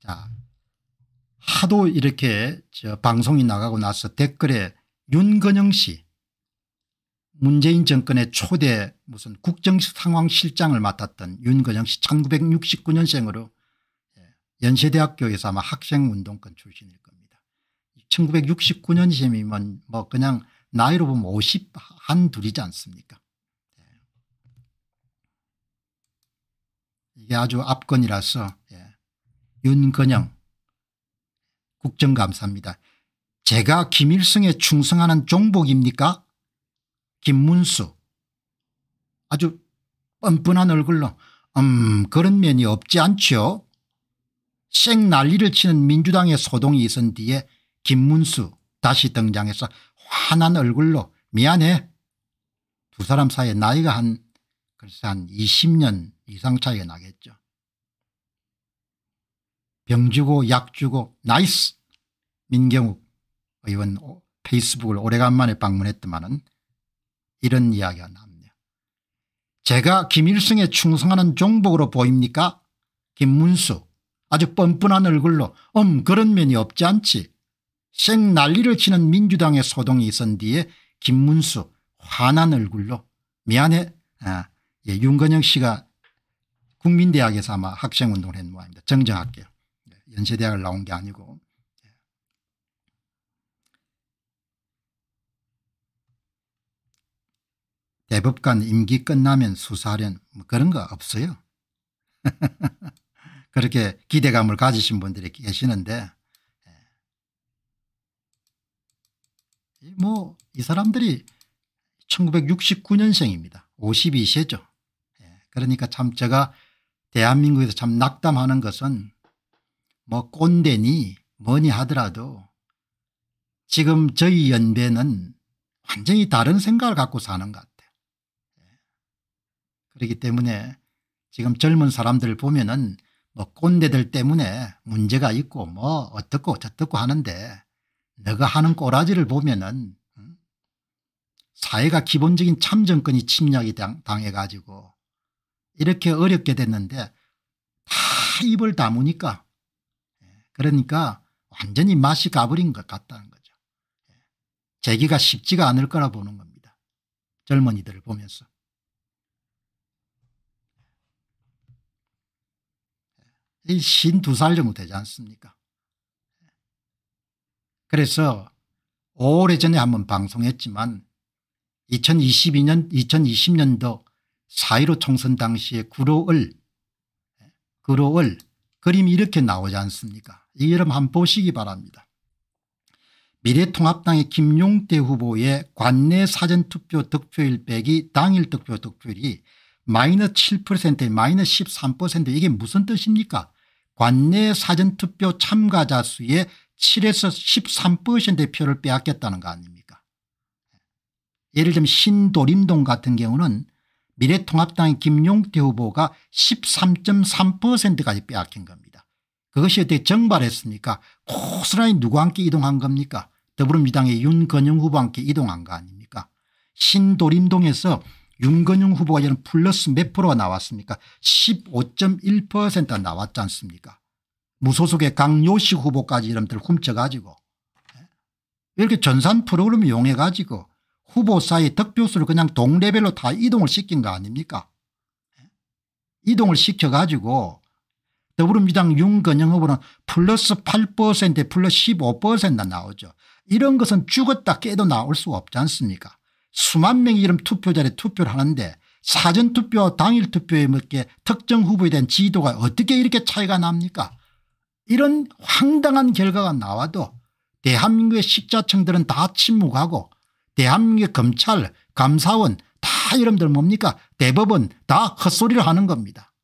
자 하도 이렇게 저 방송이 나가고 나서 댓글에 윤건영 씨 문재인 정권의 초대 무슨 국정상황실장을 맡았던 윤건영 씨 1969년생으로 예, 연세대학교에서 아마 학생운동권 출신일 겁니다. 1969년생이면 뭐 그냥 나이로 보면 50 한 둘이지 않습니까 예. 이게 아주 압권이라서 예. 윤건영 국정감사입니다. 제가 김일성에 충성하는 종복입니까 김문수 아주 뻔뻔한 얼굴로 음 그런 면이 없지. 생 난리를 치는 민주당의 소동이 있은 뒤에 김문수 다시 등장해서 환한 얼굴로 미안해 두 사람 사이에 나이가 한 글쎄 한 20년 이상 차이가 나겠죠. 병 주고 약 주고 nice 민경욱 의원 페이스북을 오래간만에 방문했더만은 이런 이야기가 나옵니다. 제가 김일성에 충성하는 종북으로 보입니까 김문수 아주 뻔뻔한 얼굴로 음 그런 면이 없지 않지 생 난리를 치는 민주당의 소동이 있은 뒤에 김문수 환한 얼굴로 미안해 아, 예, 윤건영 씨가 국민대학에서 아마 학생운동을 했는 모양입니다. 정정할게요. 예, 연세대학을 나온 게 아니고 대법관 임기 끝나면 수사하려는 뭐 그런 거 없어요. 그렇게 기대감을 가지신 분들이 계시는데 예. 뭐이 사람들이 1969년생입니다. 52세죠. 예. 그러니까 참 제가 대한민국에서 참 낙담하는 것은 뭐 꼰대니 뭐니 하더라도 지금 저희 연배는 완전히 다른 생각을 갖고 사는 것 그렇기 때문에 지금 젊은 사람들 보면은 뭐 꼰대들 때문에 문제가 있고 뭐 어떻고 저떻고 하는데 너가 하는 꼬라지를 보면은 사회가 기본적인 참정권이 침략이 당해 가지고 이렇게 어렵게 됐는데 다 입을 다무니까 예, 그러니까 완전히 맛이 가버린 것 같다는 거죠. 재기가 예, 쉽지가 않을 거라 보는 겁니다. 젊은이들을 보면서. 쉰두 살 정도 되지 않습니까 그래서 오래전에 한번 방송했지만 2022년 2020년도 4.15 총선 당시에 구로을 구로을 그림이 이렇게 나오지 않습니까? 이 여러분 한번 보시기 바랍니다. 미래통합당의 김용태 후보의 관내 사전투표 득표율 빼기 당일 득표 득표율이 마이너스 7% 마이너스 13% 이게 무슨 뜻입니까? 관내 사전투표 참가자 수의 7에서 13%의 표를 빼앗겼다는 거 아닙니까? 예를 들면 신도림동 같은 경우는 미래통합당의 김용태 후보가 13.3%까지 빼앗긴 겁니다. 그것이 어떻게 정발했습니까? 고스란히 누구와 함께 이동한 겁니까? 더불어민주당의 윤건영 후보와 함께 이동한 거 아닙니까? 신도림동에서 윤건영 후보가 이런 플러스 몇 프로가 나왔습니까? 15.1%가 나왔지 않습니까? 무소속의 강요식 후보까지 이름들 훔쳐가지고 예? 이렇게 전산 프로그램 이용해 가지고 후보 사이 득표수를 그냥 동레벨로 다 이동을 시킨 거 아닙니까 예? 이동을 시켜 가지고 더불어민주당 윤건영 후보는 플러스 8% 플러스 15% 나오죠. 이런 것은 죽었다 깨도 나올 수 없지 않습니까 수만 명이 이런 투표자에 투표를 하는데 사전투표와 당일투표에 맞게 특정 후보에 대한 지도가 어떻게 이렇게 차이가 납니까 이런 황당한 결과가 나와도 대한민국의 식자청들은 다 침묵하고 대한민국의 검찰 감사원 다 여러분들 뭡니까 대법원 다 헛소리를 하는 겁니다.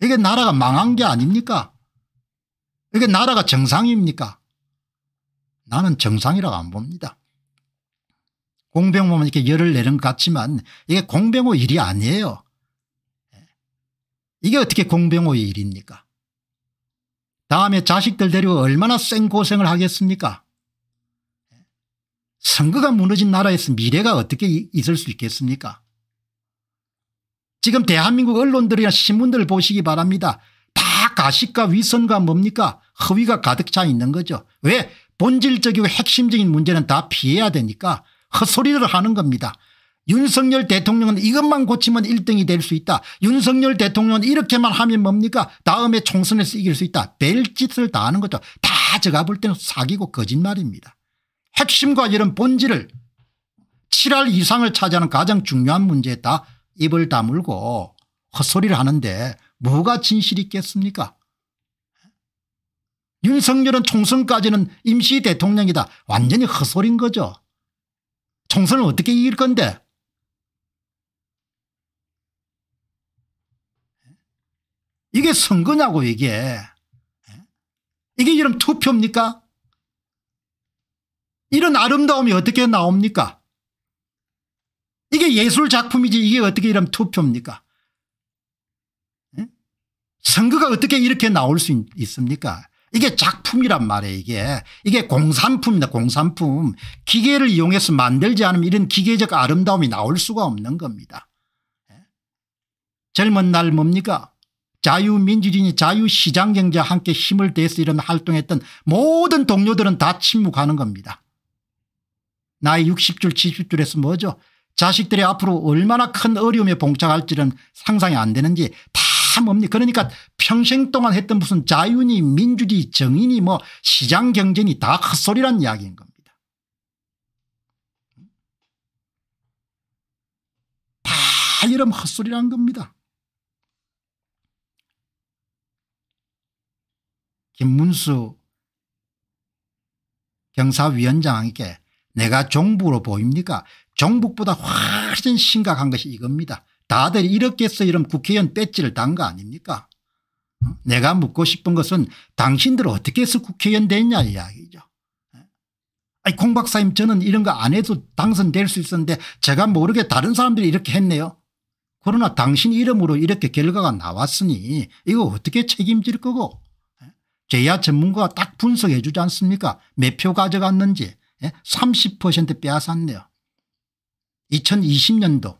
이게 나라가 망한 게 아닙니까 이게 나라가 정상입니까 나는 정상이라고 안 봅니다. 공병호만 이렇게 열을 내는 것 같지만 이게 공병호 일이 아니에요. 이게 어떻게 공병호의 일입니까 다음에 자식들 데리고 얼마나 생고생을 하겠습니까 선거가 무너진 나라에서 미래가 어떻게 있을 수 있겠습니까 지금 대한민국 언론들이나 신문들 보시기 바랍니다. 다 가식과 위선과 뭡니까 허위가 가득 차 있는 거죠. 왜 본질적이고 핵심적인 문제는 다 피해야 되니까 헛소리를 하는 겁니다. 윤석열 대통령은 이것만 고치면 1등이 될 수 있다. 윤석열 대통령은 이렇게만 하면 뭡니까 다음에 총선에서 이길 수 있다. 벨짓을 다 하는 거죠. 다 제가 볼 때는 사기고 거짓말입니다. 핵심과 이런 본질을 7할 이상을 차지하는 가장 중요한 문제에 다. 입을 다물고 헛소리를 하는데 뭐가 진실이 있겠습니까? 윤석열은 총선까지는 임시 대통령이다. 완전히 헛소리인 거죠. 총선을 어떻게 이길 건데? 이게 선거냐고 이게? 이게 이런 투표입니까 이런 아름다움이 어떻게 나옵니까? 이게 예술 작품이지 이게 어떻게 이런 투표입니까? 선거가 어떻게 이렇게 나올 수 있, 습니까? 이게 작품이란 말이에요 이게. 이게 공산품이다 공산품. 기계를 이용해서 만들지 않으면 이런 기계적 아름다움이 나올 수가 없는 겁니다. 젊은 날 뭡니까? 자유민주주의 자유시장경제와 함께 힘을 대서 이런 활동했던 모든 동료들은 다 침묵하는 겁니다. 나이 60줄 70줄에서 뭐죠 자식들이 앞으로 얼마나 큰 어려움에 봉착할지는 상상이 안 되는지 다 뭡니까 그러니까 평생 동안 했던 무슨 자유니 민주주의 정의니 뭐 시장경제니 다 헛소리란 이야기인 겁니다. 다 이런 헛소리란 겁니다. 김문수 경사위원장에게 내가 종북으로 보입니까 종북보다 훨씬 심각한 것이 이겁니다. 다들 이렇게 해서 이런 국회의원 배지를 단 거 아닙니까 어? 내가 묻고 싶은 것은 당신들 어떻게 해서 국회의원 됐냐 이야기죠. 아니 공 박사님 저는 이런 거 안 해도 당선될 수 있었는데 제가 모르게 다른 사람들이 이렇게 했네요. 그러나 당신 이름으로 이렇게 결과가 나왔으니 이거 어떻게 책임질 거고 제야 전문가가 딱 분석해 주지 않습니까 몇 표 가져갔는지 30% 예? 빼앗았네요. 2020년도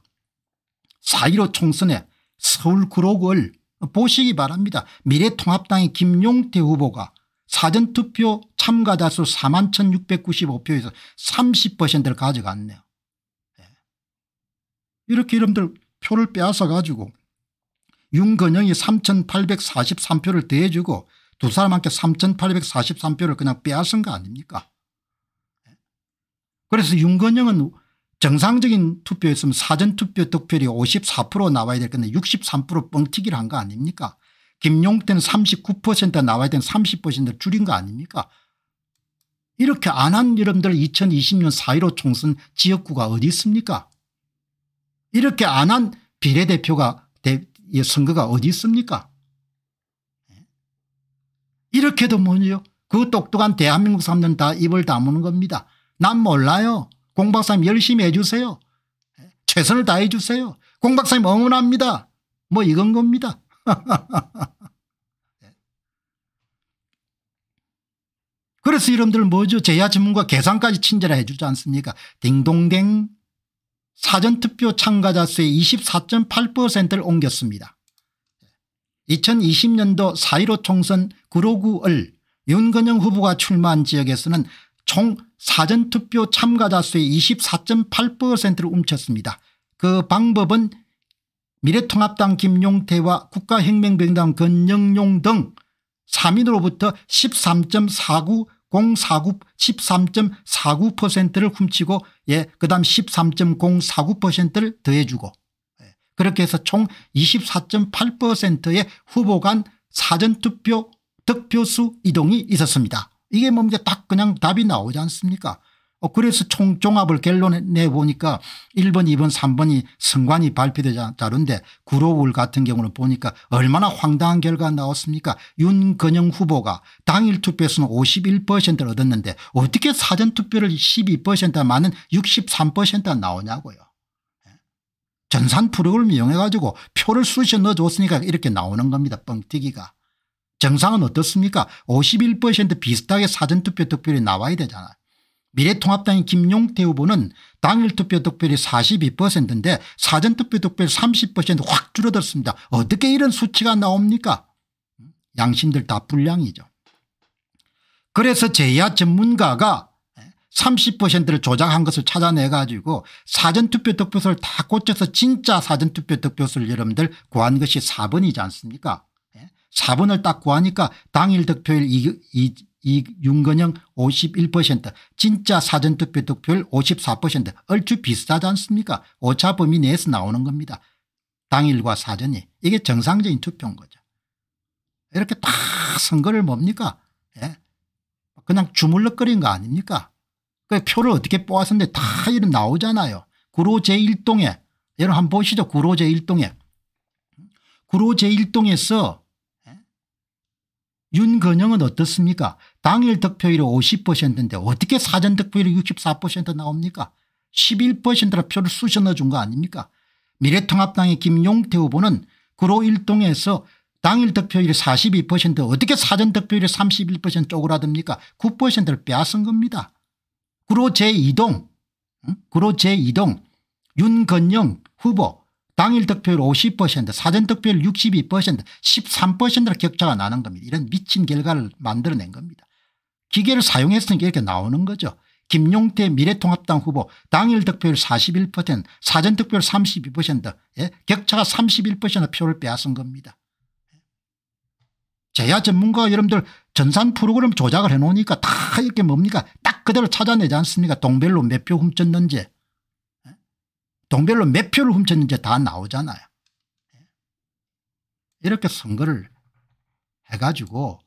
4.15 총선에 서울 구로구를 보시기 바랍니다. 미래통합당의 김용태 후보가 사전투표 참가자 수 4만 1695표에서 30%를 가져갔네요. 예. 이렇게 여러분들 표를 빼앗아 가지고 윤건영이 3843표를 더해주고 두 사람한테 3843표를 그냥 빼앗은 거 아닙니까 그래서 윤건영은 정상적인 투표였으면 사전투표 득표율이 54% 나와야 될 건데 63% 뻥튀기를 한 거 아닙니까? 김용태는 39% 나와야 되는 30%를 줄인 거 아닙니까? 이렇게 안 한 여러분들 2020년 4.15 총선 지역구가 어디 있습니까? 이렇게 안 한 비례대표가 선거가 어디 있습니까? 이렇게도 뭐죠 그 똑똑한 대한민국 사람들은 다 입을 다무는 겁니다. 난 몰라요. 공 박사님 열심히 해주세요. 최선을 다해 주세요. 공 박사님 응원합니다. 뭐 이건 겁니다. 그래서 여러분들 뭐죠 제야 전문가 계산까지 친절해 주지 않습니까 딩동댕 사전투표 참가자 수의 24.8%를 옮겼습니다. 2020년도 4.15 총선 구로구을 윤건영 후보가 출마한 지역에서는 총 사전투표 참가자 수의 24.8%를 훔쳤습니다. 그 방법은 미래통합당 김용태와 국가혁명병당 건영용 등 3인으로부터 13.49 049 13.49%를 훔치고 예 그다음 13.049%를 더해주고 그렇게 해서 총 24.8%의 후보 간 사전투표 득표수 이동이 있었습니다. 이게 뭡니까 딱 그냥 답이 나오지 않습니까 어 그래서 총 종합을 결론내 보니까 1번 2번 3번이 선관위 발표된 자료인데 구로울 같은 경우는 보니까 얼마나 황당한 결과가 나왔습니까 윤건영 후보가 당일 투표에서는 51%를 얻었는데 어떻게 사전투표를 12% 많은 63% 나오냐고요. 전산 프로그램을 이용해 가지고 표를 쑤셔 넣어줬으니까 이렇게 나오는 겁니다. 뻥튀기가. 정상은 어떻습니까 51% 비슷하게 사전투표 득표율이 나와야 되잖아요. 미래통합당의 김용태 후보는 당일 투표 득표율이 42%인데 사전투표 득표율 30%확 줄어들었습니다. 어떻게 이런 수치가 나옵니까 양심들 다 불량이죠. 그래서 제야 전문가가 30%를 조작한 것을 찾아내 가지고 사전투표 득표수를 다 꽂혀서 진짜 사전투표 득표수를 여러분들 구한 것이 4번이지 않습니까 4번을 딱 구하니까 당일 득표율 이, 이, 이 윤건영 51% 진짜 사전투표 득표율 54% 얼추 비슷하지 않습니까 오차 범위 내에서 나오는 겁니다. 당일과 사전이 이게 정상적인 투표인 거죠. 이렇게 다 선거를 뭡니까 예? 그냥 주물럭거린 거 아닙니까 그 표를 어떻게 뽑았는데 다 이런 나오잖아요. 구로 제1동에 여러분 한번 보시죠. 구로 제1동에 구로 제1동에서 윤건영은 어떻습니까? 당일 득표율이 50%인데 어떻게 사전 득표율이 64% 나옵니까? 11%라 표를 쑤셔 넣어준 거 아닙니까? 미래통합당의 김용태 후보는 구로 1동에서 당일 득표율이 42% 어떻게 사전 득표율이 31% 쪼그라듭니까? 9%를 빼앗은 겁니다. 구로 제2동 구로 제2동 윤건영 후보 당일 득표율 50% 사전 득표율 62% 13%로 격차가 나는 겁니다. 이런 미친 결과를 만들어낸 겁니다. 기계를 사용했으니까 이렇게 나오는 거죠. 김용태 미래통합당 후보 당일 득표율 41% 사전 득표율 32% 예? 격차가 31% 표를 빼앗은 겁니다. 제야 전문가 여러분들 전산 프로그램 조작을 해놓으니까 다 이렇게 뭡니까 딱 그대로 찾아내지 않습니까 동별로 몇 표 훔쳤는지 동별로 몇 표를 훔쳤는지 다 나오잖아요. 이렇게 선거를 해가지고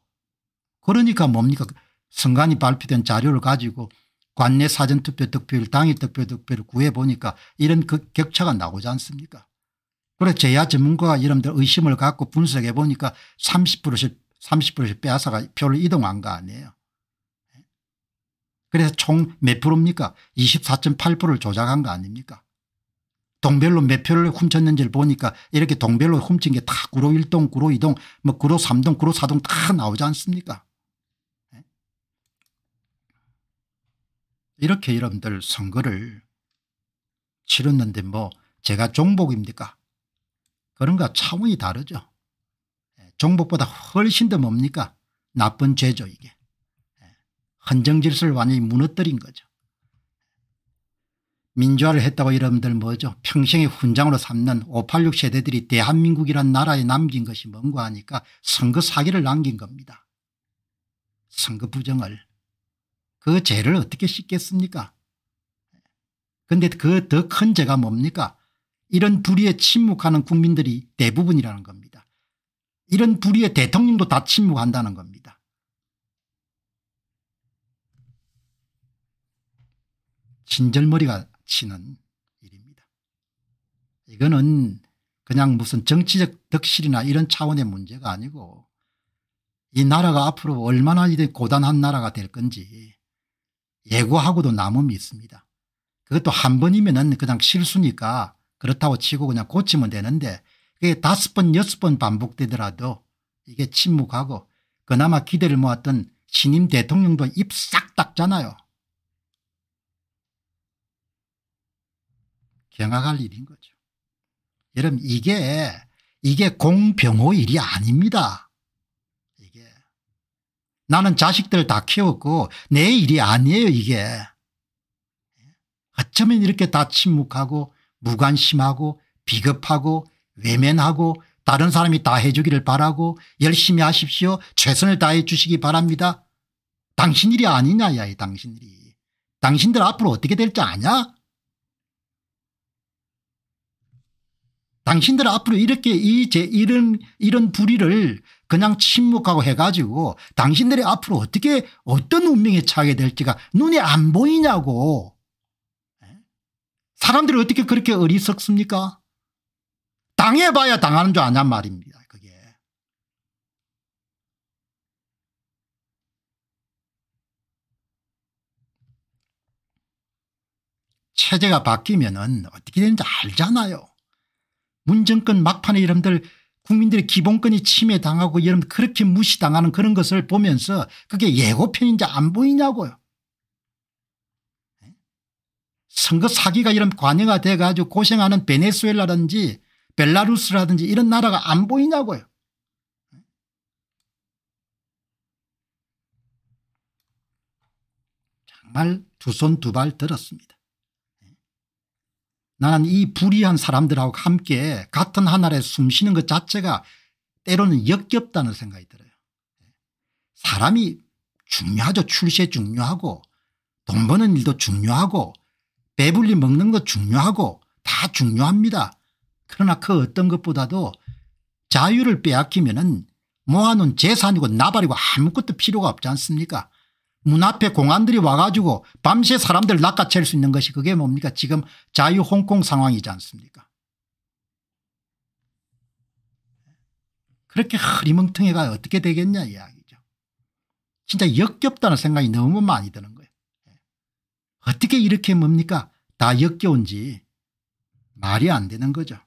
그러니까 뭡니까 선관위 발표된 자료를 가지고 관내 사전투표 득표율 당일 득표 득표를 구해보니까 이런 그 격차가 나오지 않습니까 그래서 제야 전문가가 여러분들 의심을 갖고 분석해 보니까 30%씩 30%씩 빼앗아가 표를 이동한 거 아니에요. 그래서 총 몇 프로입니까 24.8%를 조작한 거 아닙니까 동별로 몇 표를 훔쳤는지를 보니까 이렇게 동별로 훔친 게 다 구로 1동 구로 2동 뭐 구로 3동 구로 4동 다 나오지 않습니까? 예? 이렇게 여러분들 선거를 치렀는데 뭐 제가 종복입니까? 그런 거 차원이 다르죠. 예, 종복보다 훨씬 더 뭡니까? 나쁜 죄죠 이게. 예, 헌정질서를 완전히 무너뜨린 거죠 민주화를 했다고 여러분들 뭐죠 평생의 훈장으로 삼는 586 세대들이 대한민국이란 나라에 남긴 것이 뭔가 하니까 선거 사기를 남긴 겁니다. 선거 부정을. 그 죄를 어떻게 씻겠습니까 그런데 그 더 큰 죄가 뭡니까 이런 불의에 침묵하는 국민들이 대부분이라는 겁니다. 이런 불의에 대통령도 다 침묵한다는 겁니다. 진절머리가 치는 일입니다. 이거는 그냥 무슨 정치적 덕실이나 이런 차원의 문제가 아니고 이 나라가 앞으로 얼마나 고단한 나라가 될 건지 예고하고도 남음이 있습니다. 그것도 한 번이면 그냥 실수니까 그렇다고 치고 그냥 고치면 되는데 그게 다섯 번 여섯 번 반복되더라도 이게 침묵하고 그나마 기대를 모았던 신임 대통령도 입 싹 닦잖아요. 경악할 일인 거죠. 여러분 이게 이게 공병호 일이 아닙니다. 이게 나는 자식들 다 키웠고 내 일이 아니에요 이게. 어쩌면 이렇게 다 침묵하고 무관심하고 비겁하고 외면하고 다른 사람이 다 해주기를 바라고 열심히 하십시오 최선을 다해 주시기 바랍니다. 당신 일이 아니냐 야 당신 일이. 당신들 앞으로 어떻게 될지 아냐 당신들 앞으로 이렇게 이 제 이런 이런 불의를 그냥 침묵하고 해가지고 당신들이 앞으로 어떻게 어떤 운명에 처하게 될지가 눈에 안 보이냐고. 예? 사람들이 어떻게 그렇게 어리석습니까? 당해봐야 당하는 줄 아냔 말입니다 그게. 체제가 바뀌면 은 어떻게 되는지 알잖아요 문정권 막판에 여러분들 국민들의 기본권이 침해당하고 여러분 그렇게 무시당하는 그런 것을 보면서 그게 예고편인지 안 보이냐고요. 예? 선거 사기가 이런 관여가 돼 가지고 고생하는 베네수엘라든지 벨라루스라든지 이런 나라가 안 보이냐고요. 예? 정말 두 손 두 발 들었습니다. 나는 이 불의한 사람들하고 함께 같은 하늘에 숨쉬는 것 자체가 때로는 역겹다는 생각이 들어요. 사람이 중요하죠. 출세 중요하고 돈 버는 일도 중요하고 배불리 먹는 것 중요하고 다 중요합니다. 그러나 그 어떤 것보다도 자유를 빼앗기면 모아놓은 재산이고 나발이고 아무것도 필요가 없지 않습니까 문 앞에 공안들이 와가지고 밤새 사람들 낚아챌 수 있는 것이 그게 뭡니까 지금 자유 홍콩 상황이지 않습니까 그렇게 흐리멍텅해가 어떻게 되겠냐 이야기죠. 진짜 역겹다는 생각이 너무 많이 드는 거예요. 어떻게 이렇게 뭡니까 다 역겨운지 말이 안 되는 거죠.